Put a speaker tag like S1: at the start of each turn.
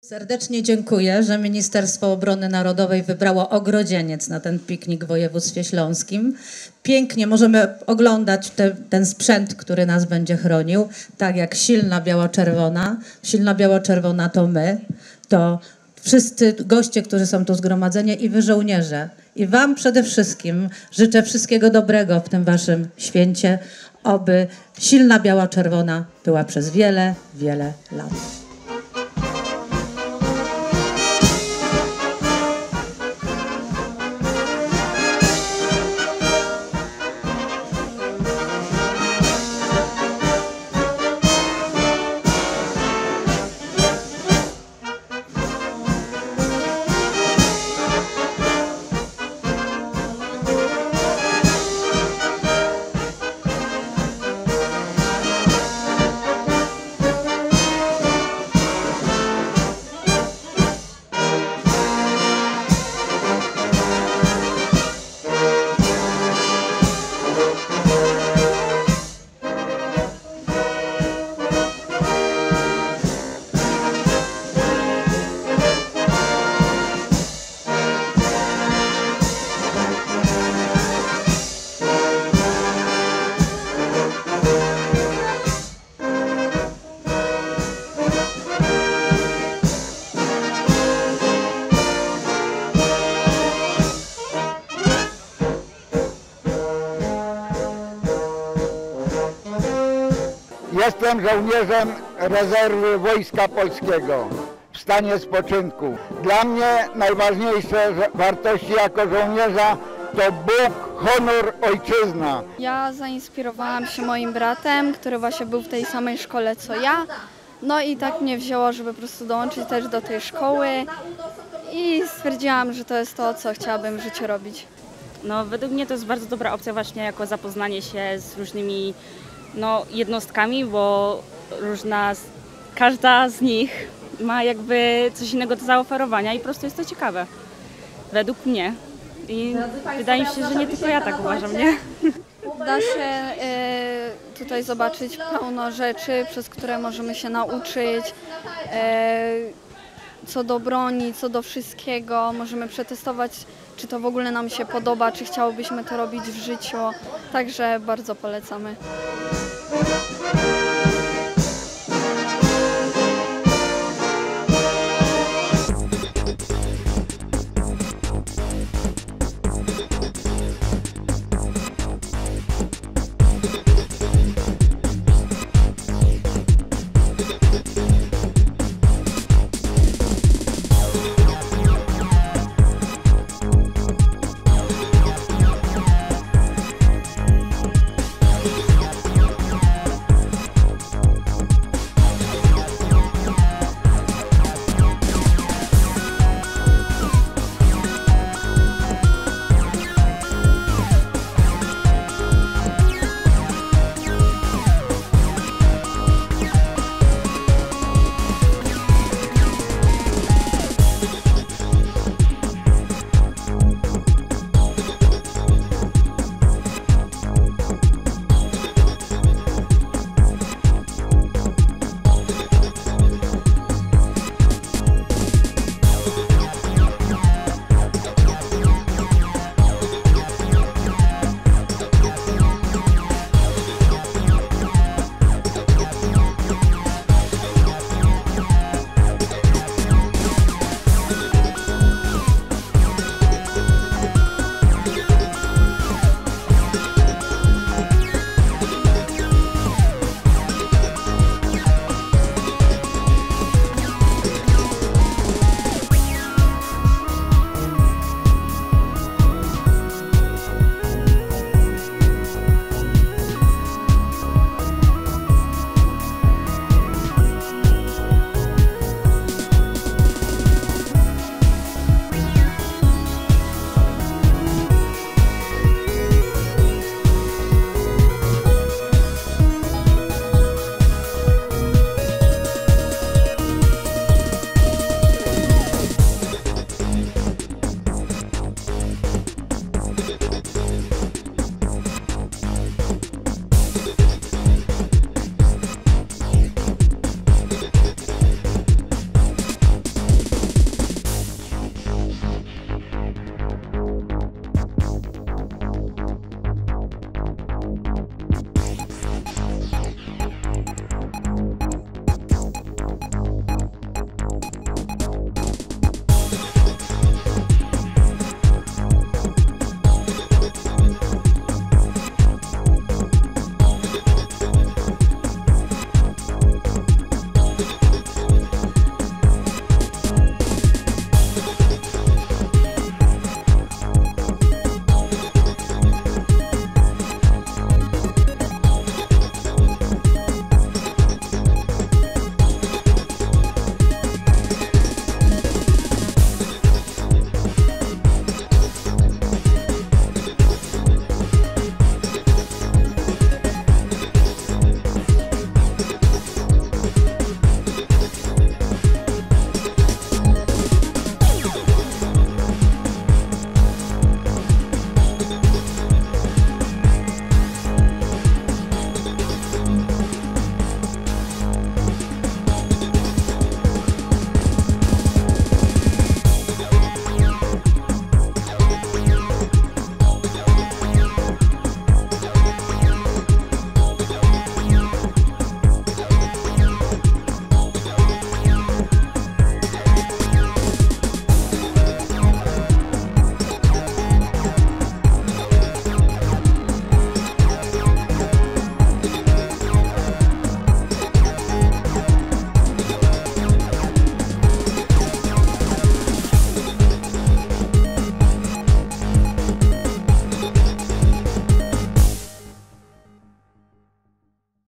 S1: Serdecznie dziękuję, że Ministerstwo Obrony Narodowej wybrało Ogrodzieniec na ten piknik w województwie śląskim. Pięknie możemy oglądać te, ten sprzęt, który nas będzie chronił, tak jak silna biało-czerwona. Silna biało-czerwona to my, to wszyscy goście, którzy są tu zgromadzeni i wy żołnierze. I wam przede wszystkim życzę wszystkiego dobrego w tym waszym święcie, oby silna biała-czerwona była przez wiele, wiele lat.
S2: Jestem żołnierzem rezerwy Wojska Polskiego w stanie spoczynku. Dla mnie najważniejsze wartości jako żołnierza to Bóg, honor, ojczyzna.
S3: Ja zainspirowałam się moim bratem, który właśnie był w tej samej szkole co ja. No i tak mnie wzięło, żeby po prostu dołączyć też do tej szkoły i stwierdziłam, że to jest to, co chciałabym w życiu robić.
S4: No, według mnie to jest bardzo dobra opcja właśnie jako zapoznanie się z różnymi no, jednostkami, bo różna, każda z nich ma jakby coś innego do zaoferowania i po prostu jest to ciekawe. Według mnie. I wydaje mi się, że nie tylko ja tak uważam, nie?
S3: Da się e, tutaj zobaczyć pełno rzeczy, przez które możemy się nauczyć. E, co do broni, co do wszystkiego. Możemy przetestować, czy to w ogóle nam się podoba, czy chciałobyśmy to robić w życiu. Także bardzo polecamy.